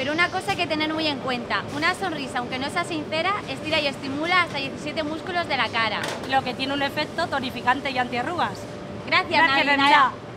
Pero una cosa hay que tener muy en cuenta, una sonrisa, aunque no sea sincera, estira y estimula hasta 17 músculos de la cara. Lo que tiene un efecto tonificante y antiarrugas. Gracias, Gracias,